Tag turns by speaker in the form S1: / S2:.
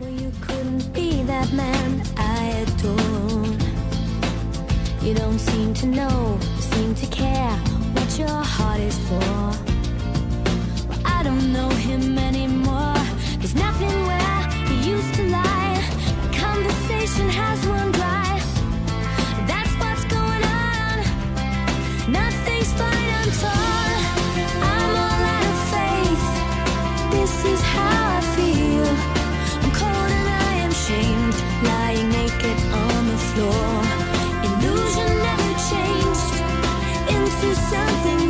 S1: Well, you couldn't be that man I adore. You don't seem to know, seem to care what your heart is for. something